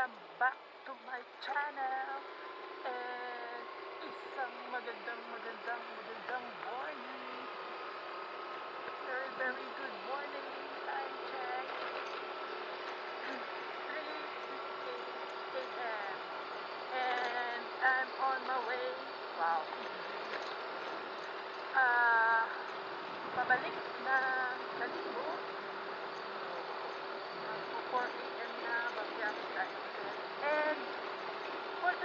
Welcome back to my channel. And isang magandang magandang magandang morning. Very very good morning. Time check. 3.58 a.m. And I'm on my way. Wow. Ah, pabalik na Kalibo. Magpo 4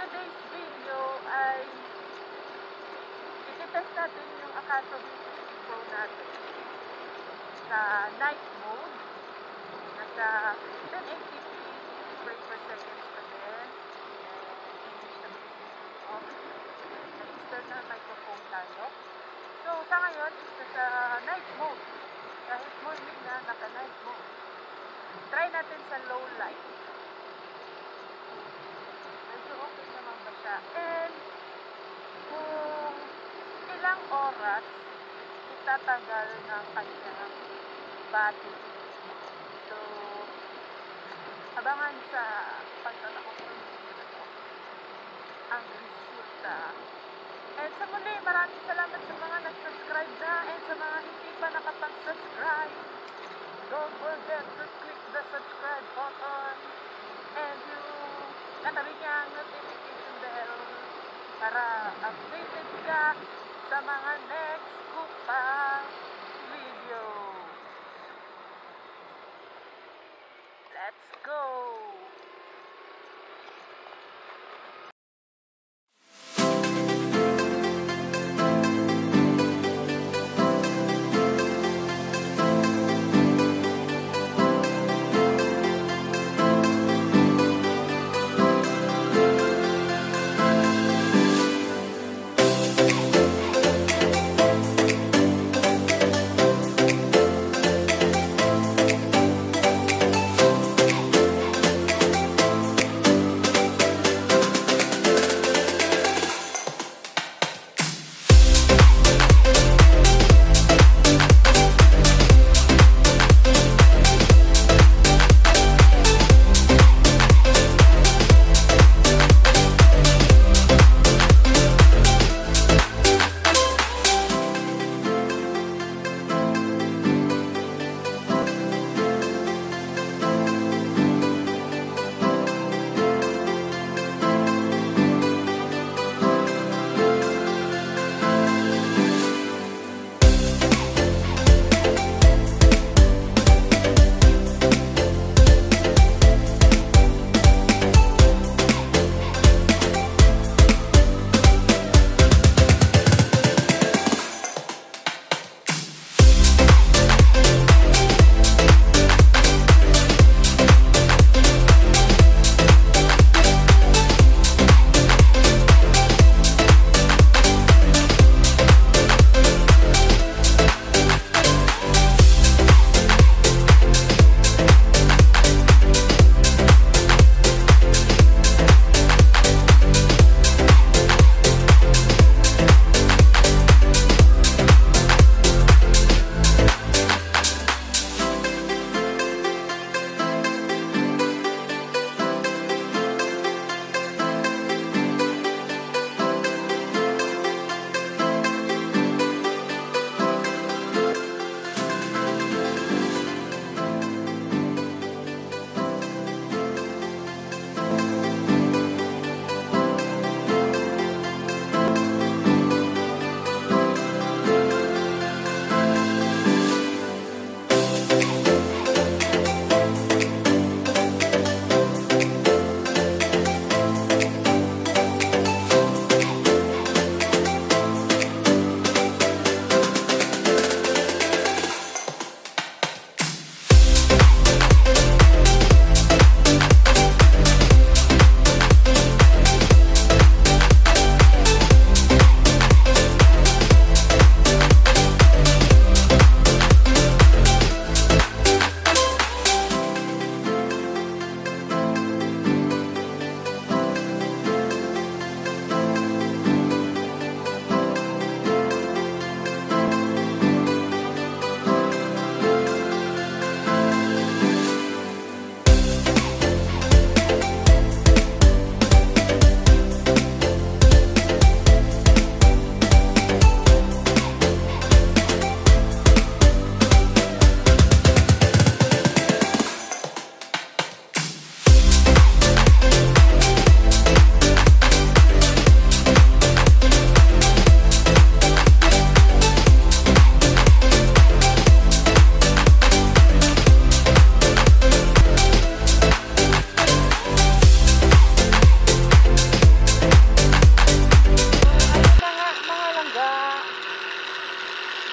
today's video ay ititest natin yung Akaso Pro natin sa night mode. Nasa 1080p frame per second pa din. Off. Nag-external microphone tayo. So, sa ngayon is nasa night mode. Kahit morning na, naka-night mode. Try natin sa low light. Medyo okay naman ba siya? And, kung ilang oras itatagal ng kanyang battery. So, abangan sa pagtatakot ng video. Ang resulta. And sa muli, maraming salamat sa mga nag-subscribe na and sa mga hindi pa nakapag-subscribe. Don't forget to click the subscribe button and yung katabi niya ang notification para updated ka sa mga next ko pang video. Let's go!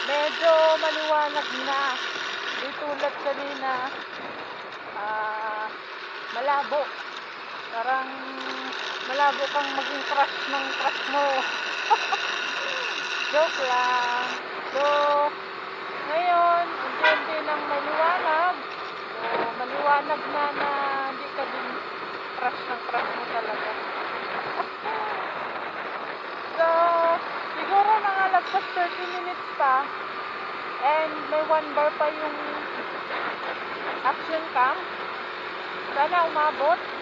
medyo maliwanag na. Di tulad kanina. Uh, malabo. Parang malabo kang maging crush ng crush mo. Joke lang. So ngayon hindi ng maliwanag. So, maliwanag na na hindi ka din crush ng crush mo talaga. 30 minutes pa. And may one bar pa yung action cam. Sana umabot.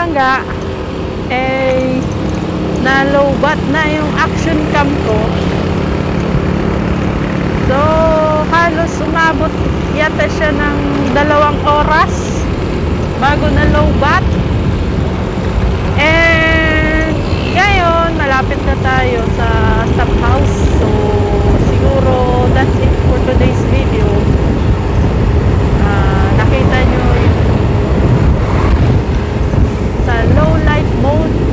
Langga. Eh, na-lowbat na yung action cam ko. So, halos umabot yata siya ng dalawang oras bago na lowbat. And ngayon, malapit na tayo sa stop house. So, siguro that's it for today's video. Ah, nakita nyo sa low light mode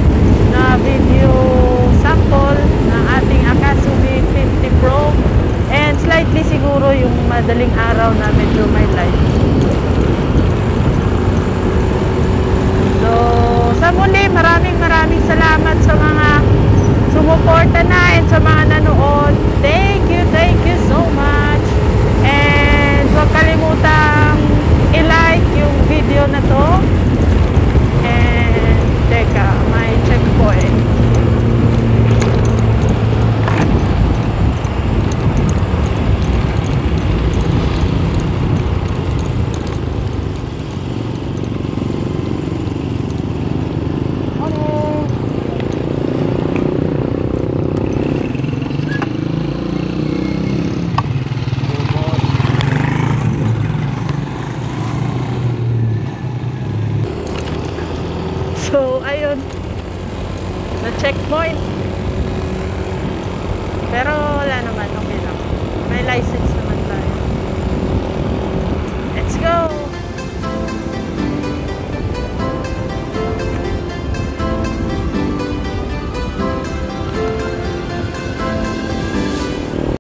na checkpoint. Pero wala naman okay lang. May license naman tayo. Let's go!